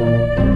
Música